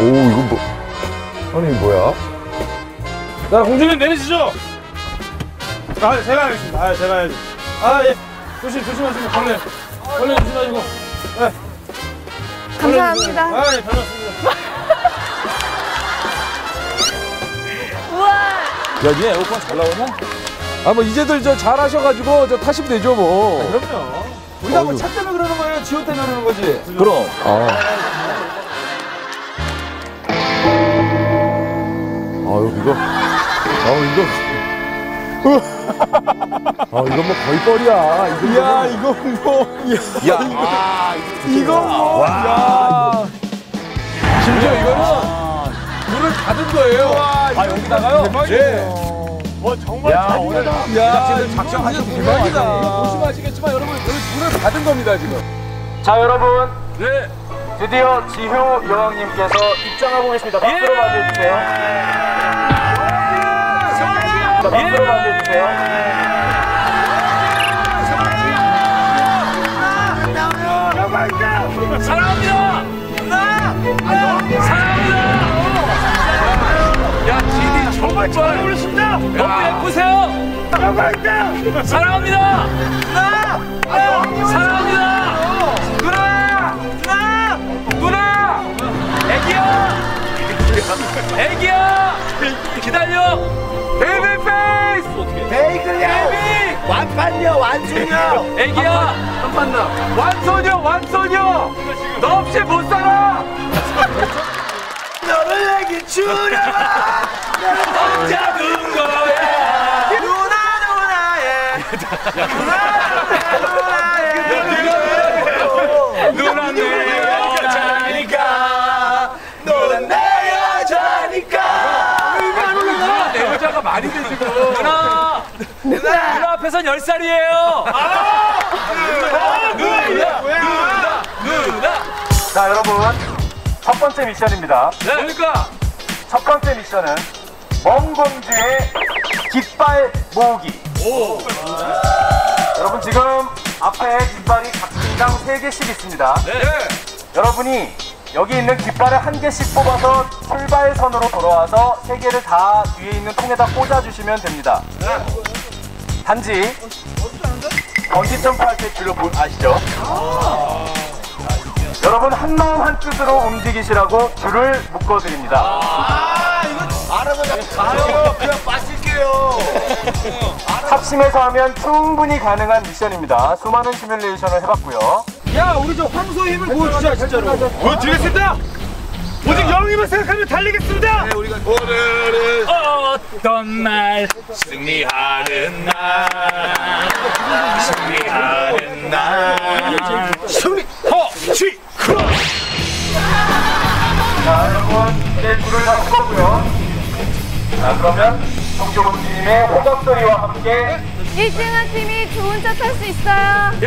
오 이거 뭐 아니 뭐야? 자, 공주님 내리시죠. 아, 제가 하겠습니다. 아, 제가 해야지. 아, 예. 조심, 조심하시고, 벌레. 벌레 조심하시고. 네. 감사합니다. 아, 예, 별 말씀입니다. 우와. 야, 니네 에어컨 잘 나오냐? 아, 뭐 이제들 저 잘하셔가지고 저 타시면 되죠, 뭐. 그럼요. 우리가 뭐 차 때문에 그러는 거예요? 지호 때문에 그러는 거지? 그럼. 아. 아유 이거. 아 이거. 아 이거 뭐 거의 뻘이야. 이거 야, 이거 뭐. 야, 아, 이거 뭐. 야. 심지어 이거는 물을 닫은 거예요. 아 여기다가요? 예. 정말 야 오늘 제작진들 작정하셔서 대박이다. 보시면 아시겠지만 여러분 여기 문을 닫은 겁니다 지금. 자 여러분 네. 드디어 지효 여왕님께서 입장하고 계십니다. 박수로 맞이해주세요. 자, 박수로 맞이해주세요. 사랑합니다. 나. 사랑합니다. 야, 정말 잘 어울리십니다. 너무 예쁘세요. 사랑합니다. 완판요, 완충요. 애기야. 한판다. 완소녀, 완소녀. 너 없이 못 살아. 너를 내게 주려. 잡은 거야. 누나, 누나의. 누나 내 여자니까. 너는 내 여자니까. 누나 내 여자가 말이 돼 지금. 누나. 누나. 누나 앞에선 열 살이에요. 아. 누나. 누나. 누나. 자 여러분 첫 번째 미션입니다. 네. 뭡니까? 첫 번째 미션은 먼 공주의 깃발 모으기. 여러분 지금 앞에 깃발이 각층당 3개씩 있습니다. 네. 여러분이 여기 있는 깃발을 한 개씩 뽑아서 출발선으로 돌아와서 세 개를 다 뒤에 있는 통에다 꽂아주시면 됩니다. 단지 번지 점프할 때 줄을 보- 아시죠? 여러분 한 마음 한 뜻으로 움직이시라고 줄을 묶어드립니다. 아유, 그냥 빠질게요. 합심해서 하면 충분히 가능한 미션입니다. 수많은 시뮬레이션을 해봤고요. 야, 우리 저 황소의 힘을 보여주자, 진짜로. 보여드리겠습니다. 오직 영웅님을 생각하며 달리겠습니다. 어떤 날 승리하는 날 승리하는 날 승리 허쉬 자, 여러분 이제 줄을 다 묶었고요. 자, 그러면 동조공주님의 호박소리와 함께 1등한 팀이 좋은 차 탈 수 있어요. 예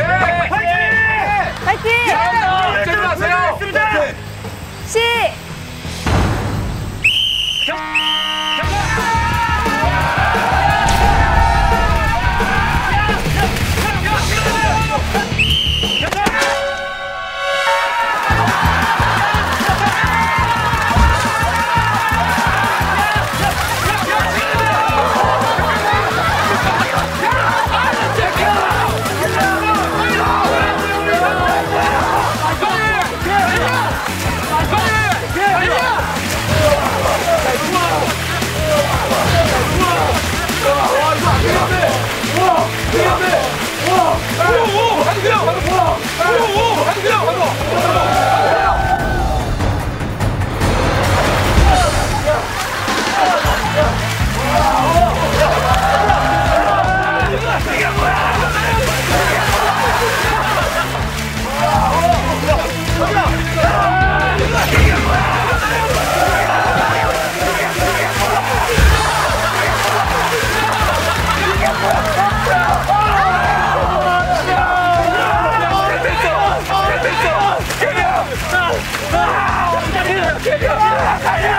파이팅! 예! 예! 예! ¡Que viva la